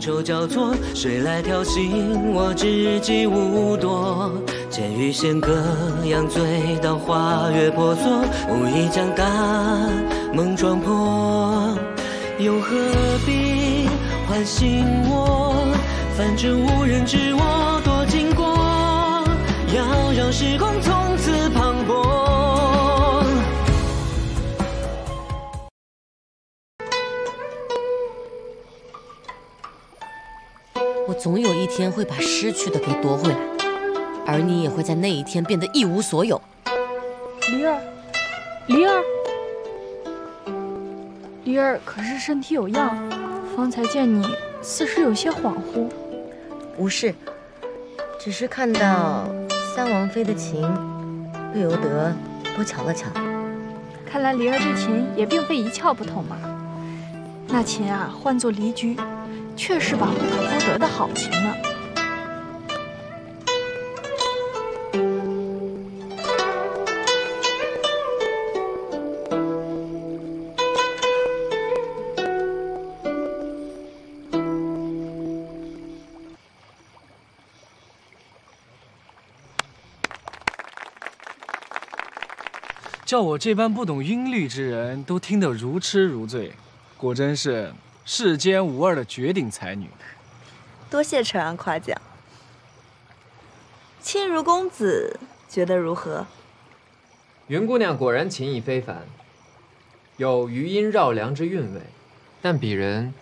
愁交错，谁来挑衅我知己无多？剑与弦歌，扬醉到花月婆娑，无意将大梦撞破，又何必唤醒我？反正无人知我多经过，要让时光从此磅礴。总有一天会把失去的给夺回来，而你也会在那一天变得一无所有。梨儿，梨儿，梨儿，可是身体有恙，方才见你似是有些恍惚。无事，只是看到三王妃的琴，不由得多瞧了瞧。看来梨儿这琴也并非一窍不通嘛。那琴啊，唤作离居，却是把不可多得的好琴呢。叫我这般不懂音律之人都听得如痴如醉，果真是世间无二的绝顶才女。多谢陈安夸奖。亲如公子觉得如何？云姑娘果然琴艺非凡，有余音绕梁之韵味。但鄙人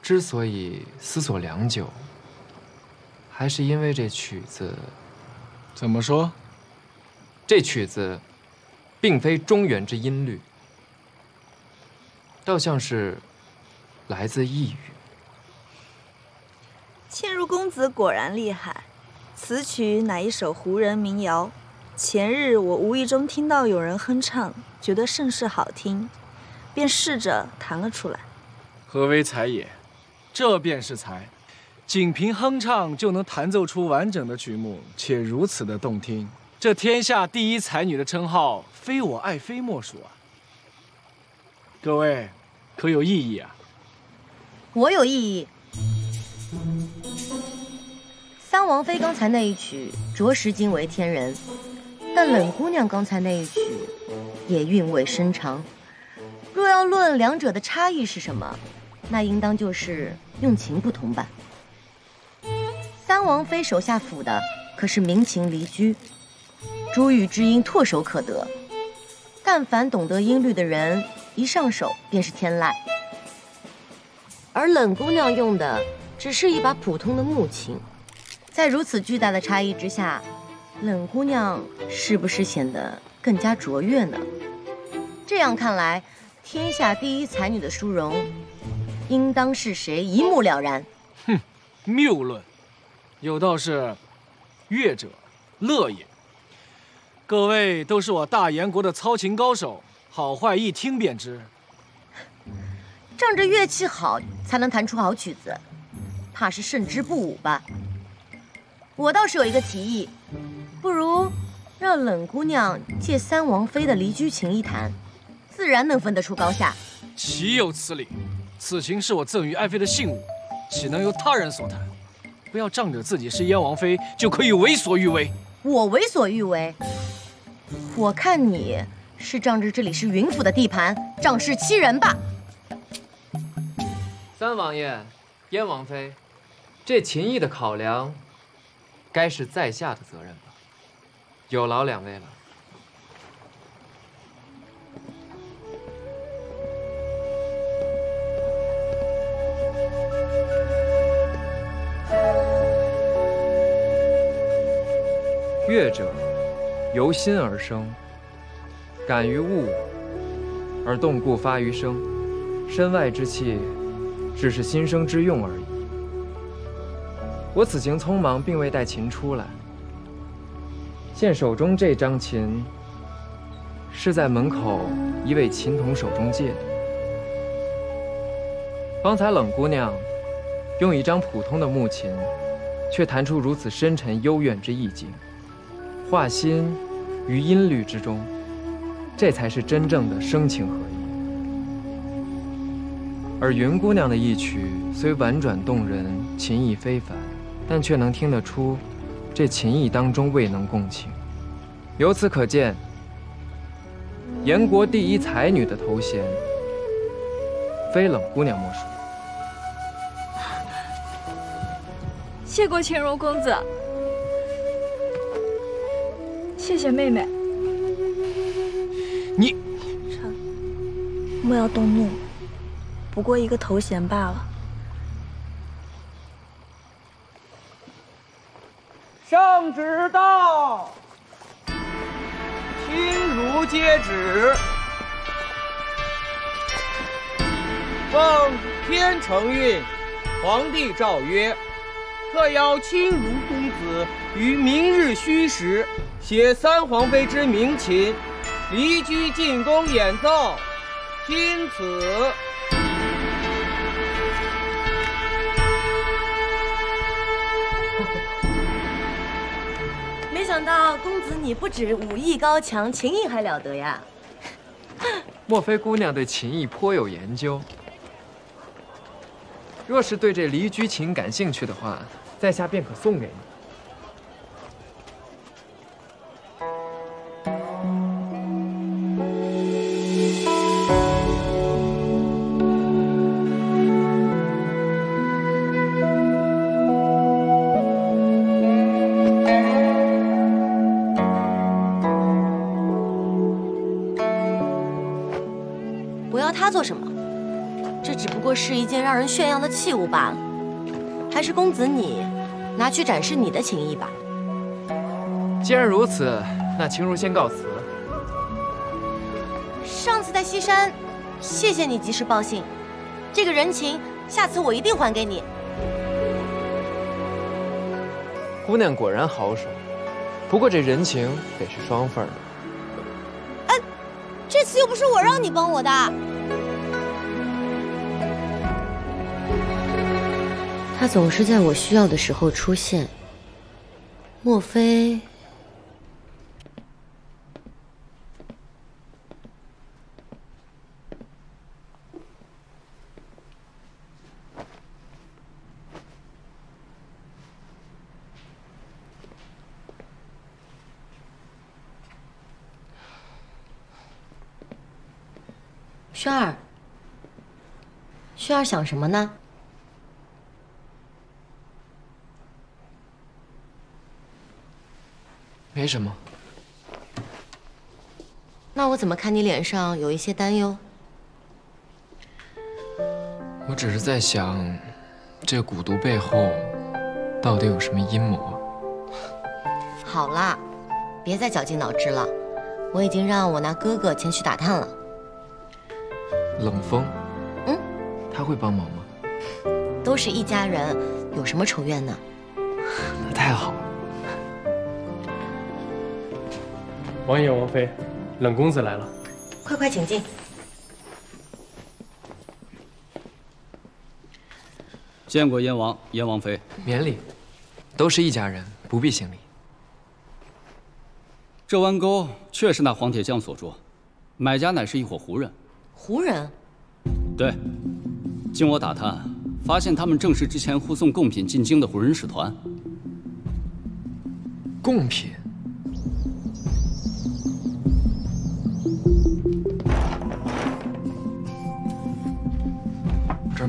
之所以思索良久，还是因为这曲子。怎么说？这曲子并非中原之音律，倒像是来自异域。倩如公子果然厉害，此曲乃一首胡人民谣。前日我无意中听到有人哼唱，觉得甚是好听，便试着弹了出来。何为才也？这便是才，仅凭哼唱就能弹奏出完整的曲目，且如此的动听。这天下第一才女的称号，非我爱妃莫属啊！各位，可有异议啊？我有异议。三王妃刚才那一曲着实惊为天人，但冷姑娘刚才那一曲也韵味深长。若要论两者的差异是什么，那应当就是用琴不同吧。三王妃手下抚的可是民琴离居，珠玉之音唾手可得，但凡懂得音律的人，一上手便是天籁。而冷姑娘用的只是一把普通的木琴，在如此巨大的差异之下，冷姑娘是不是显得更加卓越呢？这样看来，天下第一才女的殊荣，应当是谁一目了然。哼，谬论，有道是，乐者乐也。各位都是我大燕国的操琴高手，好坏一听便知。仗着乐器好才能弹出好曲子，怕是胜之不武吧？我倒是有一个提议，不如让冷姑娘借三王妃的离居琴一弹，自然能分得出高下。岂有此理！此琴是我赠与爱妃的信物，岂能由他人所弹？不要仗着自己是燕王妃就可以为所欲为。我为所欲为？我看你是仗着这里是云府的地盘，仗势欺人吧。三王爷，燕王妃，这琴艺的考量，该是在下的责任吧？有劳两位了。乐者，由心而生，感于物，而动故发于声，身外之气。只是心生之用而已。我此行匆忙，并未带琴出来。现手中这张琴，是在门口一位琴童手中借的。方才冷姑娘用一张普通的木琴，却弹出如此深沉幽怨之意境，画心于音律之中，这才是真正的声情合。而云姑娘的一曲虽婉转动人，琴意非凡，但却能听得出，这琴意当中未能共情。由此可见，燕国第一才女的头衔，非冷姑娘莫属。谢过秦如公子，谢谢妹妹。你，臣莫要动怒，不过一个头衔罢了。圣旨到，亲如接旨，奉天承运，皇帝诏曰。特邀亲如公子于明日戌时，携三皇妃之名琴，离居进宫演奏。钦此。没想到公子你不止武艺高强，琴艺还了得呀！莫非姑娘对琴艺颇有研究？若是对这离居琴感兴趣的话，在下便可送给你。它做什么？这只不过是一件让人炫耀的器物罢了。还是公子你。拿去展示你的情谊吧。既然如此，那青如先告辞。上次在西山，谢谢你及时报信，这个人情，下次我一定还给你。姑娘果然豪爽，不过这人情得是双份的。哎，这次又不是我让你帮我的。他总是在我需要的时候出现，莫非？轩儿，轩儿想什么呢？没什么。那我怎么看你脸上有一些担忧？我只是在想，这蛊毒背后到底有什么阴谋？好啦，别再绞尽脑汁了。我已经让我那哥哥前去打探了。冷风，嗯，他会帮忙吗？都是一家人，有什么仇怨呢？那太好了。王爷、王妃，冷公子来了，快快请进。见过燕王、燕王妃，免礼，都是一家人，不必行礼。这弯钩确是那黄铁匠所铸，买家乃是一伙胡人。胡人？对，经我打探，发现他们正是之前护送贡品进京的胡人使团。贡品？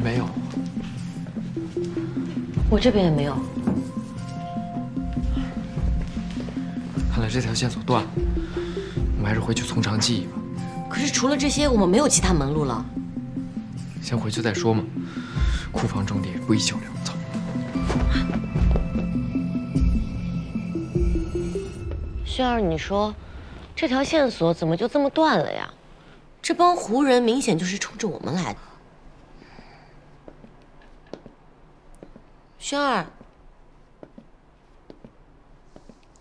没有，我这边也没有。看来这条线索断了，我们还是回去从长计议吧。可是除了这些，我们没有其他门路了。先回去再说嘛。库房重地，不宜久留。走。轩儿，你说，这条线索怎么就这么断了呀？这帮胡人明显就是冲着我们来的。轩儿，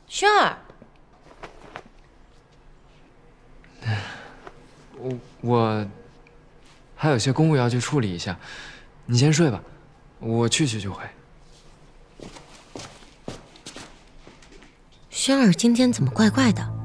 轩儿，我我还有些公务要去处理一下，你先睡吧，我去去就回。轩儿今天怎么怪怪的？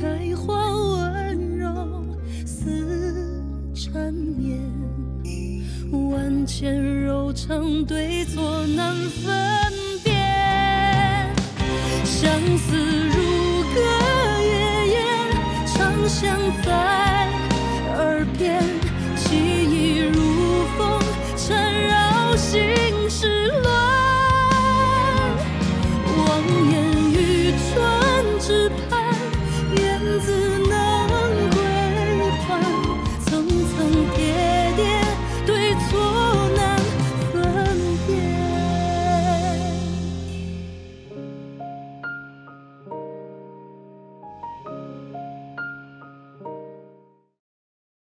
开花温柔似缠绵，万千柔肠对错难分辨，相思如歌，夜夜长相在耳边。